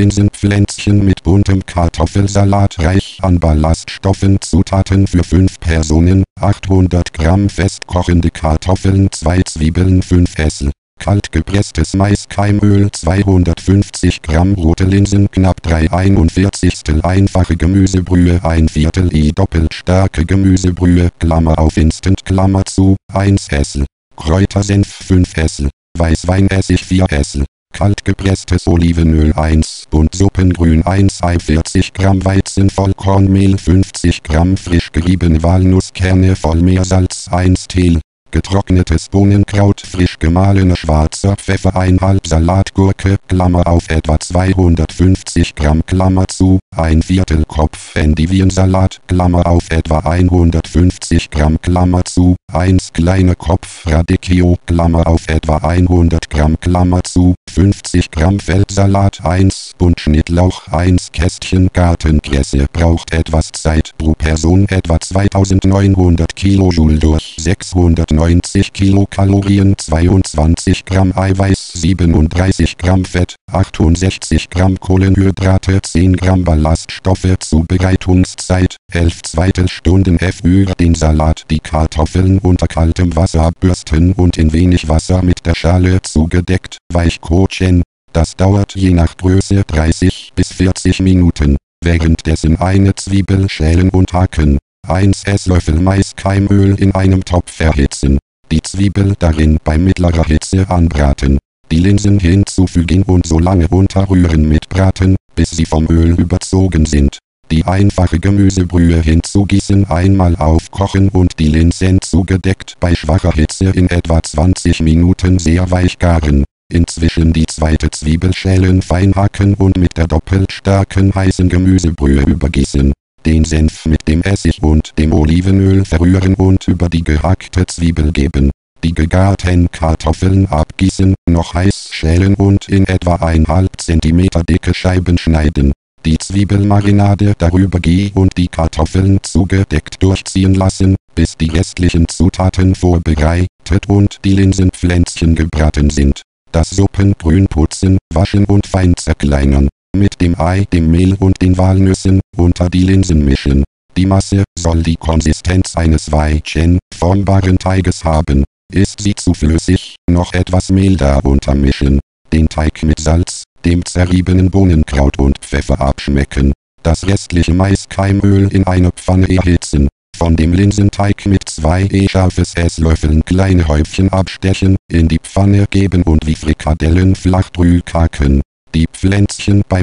Linsenpflänzchen mit buntem Kartoffelsalat reich an Ballaststoffen Zutaten für 5 Personen, 800 Gramm festkochende Kartoffeln 2 Zwiebeln 5 Essel. Kaltgepresstes Maiskeimöl 250 Gramm rote Linsen knapp 3 41 einfache Gemüsebrühe 1 Viertel i doppelt starke Gemüsebrühe Klammer auf Instant Klammer zu 1 Essel. Kräutersenf 5 Essel. Weißweinessig 4 Essel. Kaltgepresstes Olivenöl 1 und Suppengrün 1 Ei 40 Gramm Weizenvollkornmehl 50 Gramm frisch geriebene Walnusskerne Vollmeersalz 1 Teelöffel getrocknetes Bohnenkraut frisch gemahlener schwarzer Pfeffer 1,5 Salatgurke Klammer auf etwa 250 Gramm Klammer zu, ein Viertel Kopf Endiviensalat Klammer auf etwa 150 Gramm Klammer zu, 1 kleine Kopf Radicchio Klammer auf etwa 100 Gramm Klammer zu, 50 Gramm Feldsalat 1 und Schnittlauch 1 Kästchen Gartenkresse braucht etwas Zeit pro Person etwa 2900 Kilojoule durch 690 Kilokalorien 22 Gramm Eiweiß 37 Gramm Fett 68 Gramm Kohlenhydrate 10 Gramm Ballaststoffe Zubereitungszeit 11 Zweitelstunden Für den Salat die Kartoffeln unter kaltem Wasser bürsten und in wenig Wasser mit der Schale zugedeckt weichkochen. Das dauert je nach Größe 30 bis 40 Minuten. Währenddessen eine Zwiebel schälen und hacken. 1 Esslöffel Maiskeimöl in einem Topf erhitzen. Die Zwiebel darin bei mittlerer Hitze anbraten die Linsen hinzufügen und so lange unterrühren mit Braten, bis sie vom Öl überzogen sind. Die einfache Gemüsebrühe hinzugießen einmal aufkochen und die Linsen zugedeckt bei schwacher Hitze in etwa 20 Minuten sehr weich garen. Inzwischen die zweite Zwiebel schälen fein hacken und mit der doppelt starken heißen Gemüsebrühe übergießen. Den Senf mit dem Essig und dem Olivenöl verrühren und über die gehackte Zwiebel geben die gegarten Kartoffeln abgießen, noch heiß schälen und in etwa 1,5 cm dicke Scheiben schneiden. Die Zwiebelmarinade darüber gehen und die Kartoffeln zugedeckt durchziehen lassen, bis die restlichen Zutaten vorbereitet und die Linsenpflänzchen gebraten sind. Das Suppengrün putzen, waschen und fein zerkleinern. Mit dem Ei, dem Mehl und den Walnüssen unter die Linsen mischen. Die Masse soll die Konsistenz eines weichen, formbaren Teiges haben. Ist sie zu flüssig, noch etwas Mehl darunter mischen. Den Teig mit Salz, dem zerriebenen Bohnenkraut und Pfeffer abschmecken. Das restliche Maiskeimöl in eine Pfanne erhitzen. Von dem Linsenteig mit zwei E-scharfes Esslöffeln kleine Häufchen abstechen, in die Pfanne geben und wie Frikadellen flach drükaken. Die Pflänzchen beim